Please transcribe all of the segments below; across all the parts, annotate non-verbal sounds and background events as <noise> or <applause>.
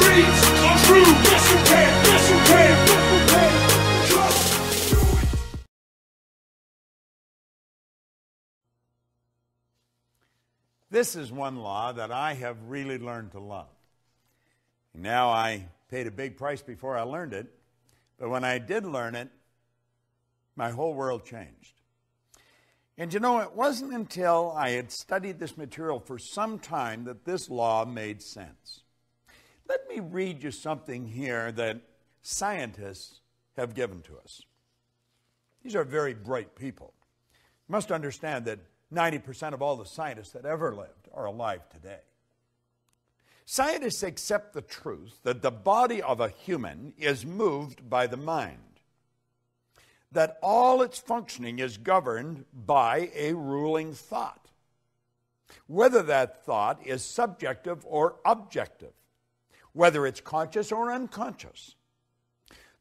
dreams are true. Yes, you can. Yes, you can. This is one law that I have really learned to love. Now, I paid a big price before I learned it, but when I did learn it, my whole world changed. And you know, it wasn't until I had studied this material for some time that this law made sense. Let me read you something here that scientists have given to us. These are very bright people. You must understand that 90% of all the scientists that ever lived are alive today. Scientists accept the truth that the body of a human is moved by the mind, that all its functioning is governed by a ruling thought, whether that thought is subjective or objective, whether it's conscious or unconscious.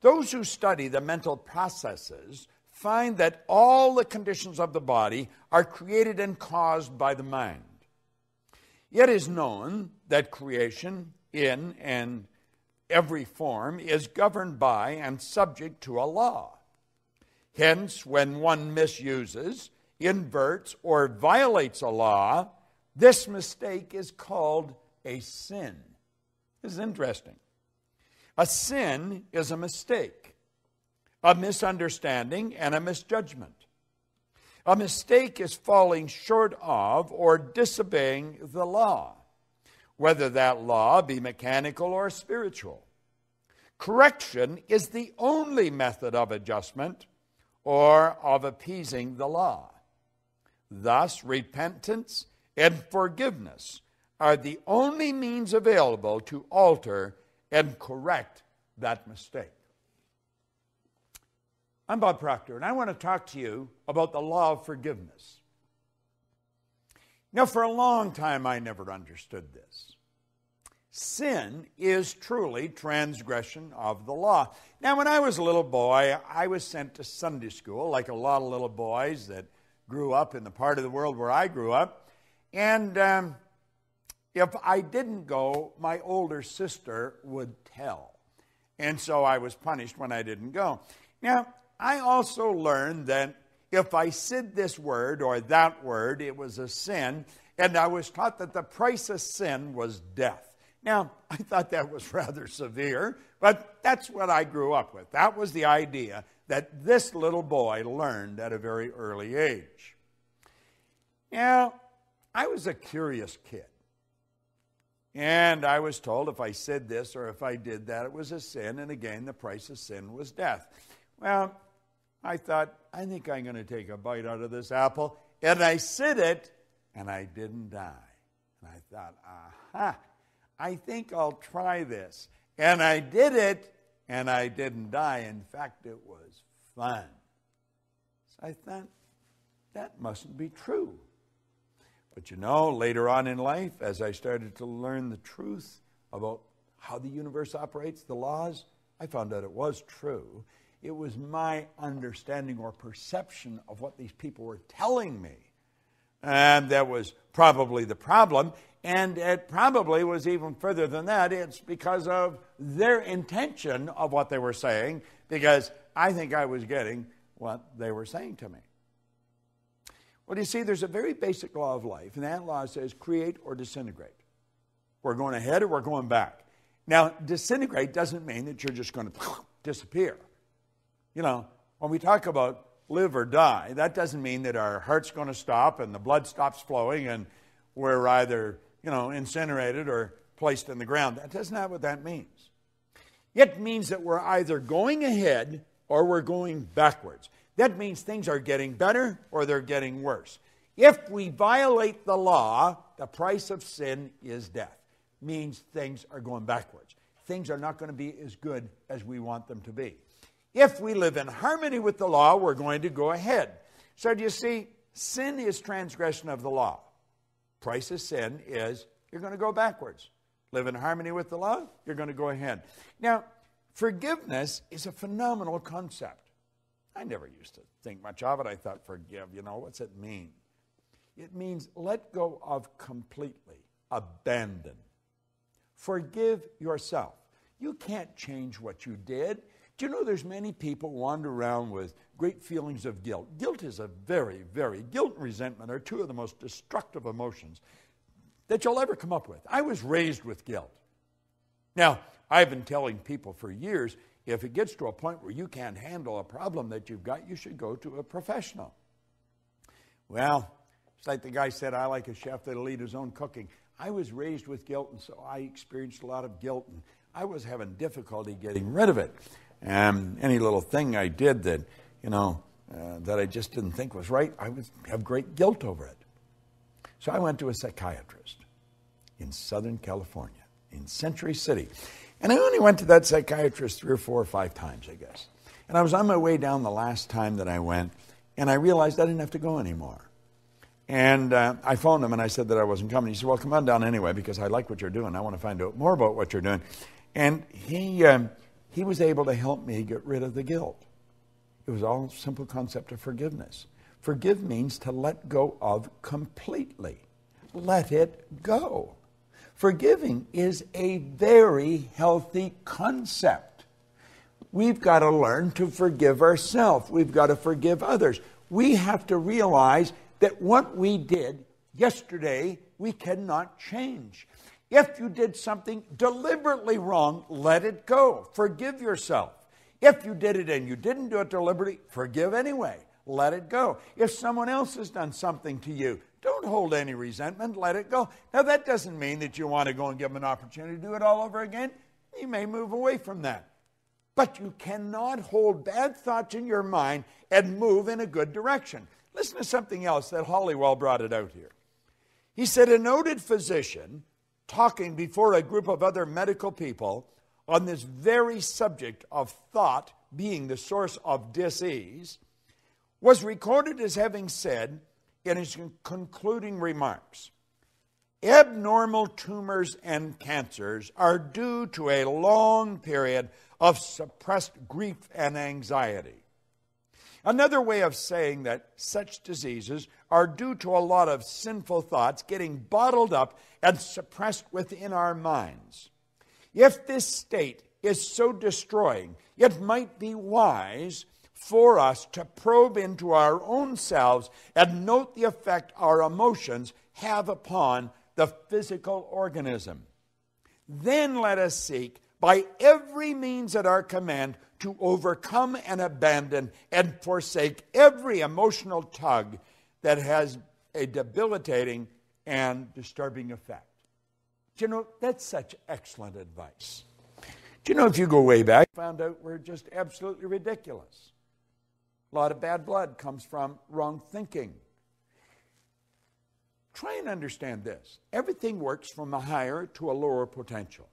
Those who study the mental processes find that all the conditions of the body are created and caused by the mind. It is known that creation in and every form is governed by and subject to a law. Hence, when one misuses, inverts, or violates a law, this mistake is called a sin. This is interesting. A sin is a mistake, a misunderstanding, and a misjudgment. A mistake is falling short of or disobeying the law, whether that law be mechanical or spiritual. Correction is the only method of adjustment or of appeasing the law. Thus, repentance and forgiveness are the only means available to alter and correct that mistake. I'm Bob Proctor, and I want to talk to you about the law of forgiveness. Now, for a long time, I never understood this. Sin is truly transgression of the law. Now, when I was a little boy, I was sent to Sunday school, like a lot of little boys that grew up in the part of the world where I grew up. And um, if I didn't go, my older sister would tell. And so I was punished when I didn't go. Now, I also learned that if I said this word or that word, it was a sin, and I was taught that the price of sin was death. Now, I thought that was <laughs> rather severe, but that's what I grew up with. That was the idea that this little boy learned at a very early age. Now, I was a curious kid. And I was told if I said this or if I did that, it was a sin, and again, the price of sin was death. Well, I thought, I think I'm going to take a bite out of this apple. And I said it, and I didn't die. And I thought, aha, I think I'll try this. And I did it, and I didn't die. In fact, it was fun. So I thought, that mustn't be true. But you know, later on in life, as I started to learn the truth about how the universe operates, the laws, I found out it was true. It was my understanding or perception of what these people were telling me. And that was probably the problem. And it probably was even further than that. It's because of their intention of what they were saying, because I think I was getting what they were saying to me. Well, you see, there's a very basic law of life, and that law says create or disintegrate. We're going ahead or we're going back. Now, disintegrate doesn't mean that you're just going <sniffs> to disappear. You know, when we talk about live or die, that doesn't mean that our heart's going to stop and the blood stops flowing and we're either, you know, incinerated or placed in the ground. That does not have what that means. It means that we're either going ahead or we're going backwards. That means things are getting better or they're getting worse. If we violate the law, the price of sin is death. Means things are going backwards. Things are not going to be as good as we want them to be. If we live in harmony with the law, we're going to go ahead. So, do you see? Sin is transgression of the law. Price of sin is you're going to go backwards. Live in harmony with the law, you're going to go ahead. Now, forgiveness is a phenomenal concept. I never used to think much of it. I thought, forgive, you know, what's it mean? It means let go of completely, abandon, Forgive yourself. You can't change what you did. Do you know there's many people wander around with great feelings of guilt? Guilt is a very, very, guilt and resentment are two of the most destructive emotions that you'll ever come up with. I was raised with guilt. Now, I've been telling people for years if it gets to a point where you can't handle a problem that you've got, you should go to a professional. Well, it's like the guy said, I like a chef that'll eat his own cooking. I was raised with guilt, and so I experienced a lot of guilt, and I was having difficulty getting rid of it. And any little thing I did that, you know, uh, that I just didn't think was right, I would have great guilt over it. So I went to a psychiatrist in Southern California, in Century City. And I only went to that psychiatrist three or four or five times, I guess. And I was on my way down the last time that I went, and I realized I didn't have to go anymore. And uh, I phoned him and I said that I wasn't coming. He said, Well, come on down anyway because I like what you're doing. I want to find out more about what you're doing. And he, um, he was able to help me get rid of the guilt. It was all a simple concept of forgiveness. Forgive means to let go of completely. Let it go. Forgiving is a very healthy concept. We've got to learn to forgive ourselves. We've got to forgive others. We have to realize that what we did yesterday, we cannot change. If you did something deliberately wrong, let it go. Forgive yourself. If you did it and you didn't do it deliberately, forgive anyway. Let it go. If someone else has done something to you, don't hold any resentment. Let it go. Now, that doesn't mean that you want to go and give them an opportunity to do it all over again. You may move away from that. But you cannot hold bad thoughts in your mind and move in a good direction. Listen to something else that Holliwell brought it out here. He said, A noted physician talking before a group of other medical people on this very subject of thought being the source of disease was recorded as having said in his concluding remarks abnormal tumors and cancers are due to a long period of suppressed grief and anxiety. Another way of saying that such diseases are due to a lot of sinful thoughts getting bottled up and suppressed within our minds. If this state is so destroying, it might be wise for us to probe into our own selves and note the effect our emotions have upon the physical organism. Then let us seek by every means at our command to overcome and abandon and forsake every emotional tug that has a debilitating and disturbing effect. Do you know, that's such excellent advice. Do you know, if you go way back, found out we're just absolutely ridiculous. A lot of bad blood comes from wrong thinking. Try and understand this everything works from a higher to a lower potential.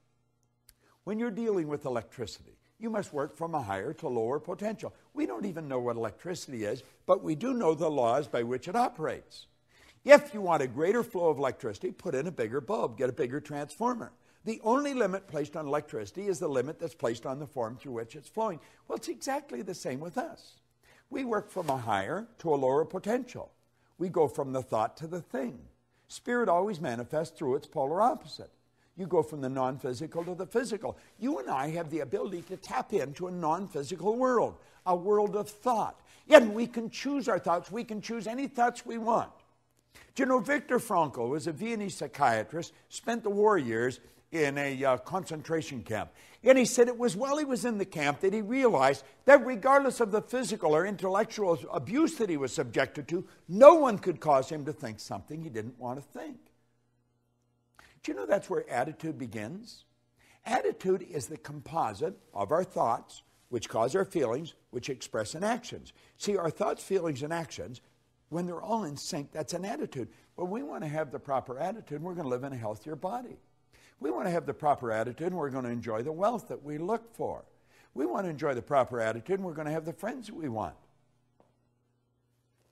When you're dealing with electricity, you must work from a higher to lower potential. We don't even know what electricity is, but we do know the laws by which it operates. If you want a greater flow of electricity, put in a bigger bulb, get a bigger transformer. The only limit placed on electricity is the limit that's placed on the form through which it's flowing. Well, it's exactly the same with us. We work from a higher to a lower potential. We go from the thought to the thing. Spirit always manifests through its polar opposite. You go from the non physical to the physical. You and I have the ability to tap into a non physical world, a world of thought. And we can choose our thoughts. We can choose any thoughts we want. Do you know Viktor Frankl was a Viennese psychiatrist, spent the war years in a uh, concentration camp. And he said it was while he was in the camp that he realized that regardless of the physical or intellectual abuse that he was subjected to, no one could cause him to think something he didn't want to think. Do you know that's where attitude begins? Attitude is the composite of our thoughts, which cause our feelings, which express in actions. See, our thoughts, feelings, and actions, when they're all in sync, that's an attitude. Well, we want to have the proper attitude, we're going to live in a healthier body. We want to have the proper attitude and we're going to enjoy the wealth that we look for. We want to enjoy the proper attitude and we're going to have the friends that we want.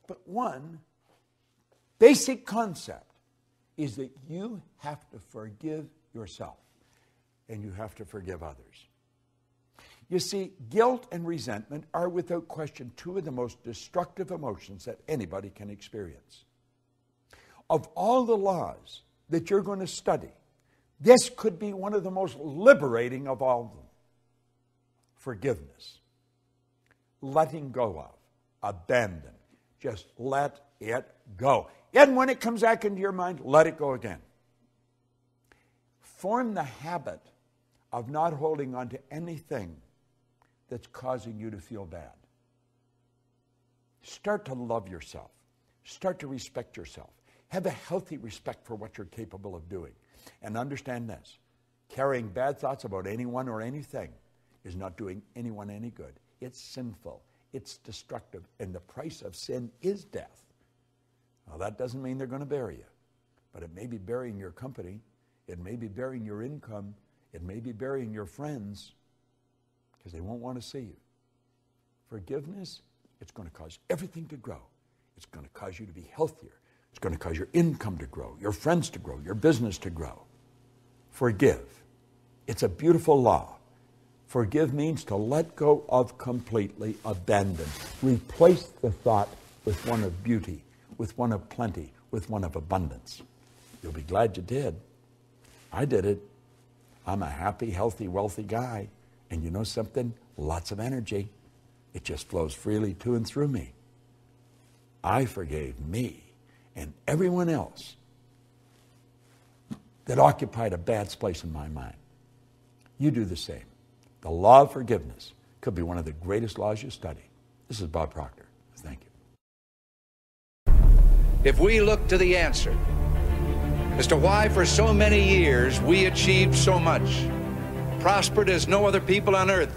But one basic concept is that you have to forgive yourself and you have to forgive others. You see, guilt and resentment are without question two of the most destructive emotions that anybody can experience. Of all the laws that you're going to study, This could be one of the most liberating of all of them forgiveness, letting go of, abandon. Just let it go. And when it comes back into your mind, let it go again. Form the habit of not holding on to anything that's causing you to feel bad. Start to love yourself. Start to respect yourself. Have a healthy respect for what you're capable of doing. And understand this carrying bad thoughts about anyone or anything is not doing anyone any good. It's sinful, it's destructive, and the price of sin is death. Now, that doesn't mean they're going to bury you, but it may be burying your company, it may be burying your income, it may be burying your friends because they won't want to see you. Forgiveness, it's going to cause everything to grow. It's going to cause you to be healthier. It's going to cause your income to grow, your friends to grow, your business to grow. Forgive. It's a beautiful law. Forgive means to let go of completely, abandon. Replace the thought with one of beauty, with one of plenty, with one of abundance. You'll be glad you did. I did it. I'm a happy, healthy, wealthy guy. And you know something? Lots of energy. It just flows freely to and through me. I forgave me and everyone else that occupied a bad place in my mind. You do the same. The law of forgiveness could be one of the greatest laws you study. This is Bob Proctor. Thank you. If we look to the answer as to why for so many years we achieved so much, prospered as no other people on earth,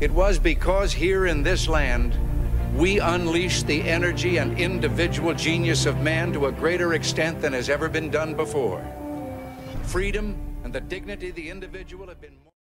it was because here in this land, we unleash the energy and individual genius of man to a greater extent than has ever been done before. Freedom and the dignity of the individual have been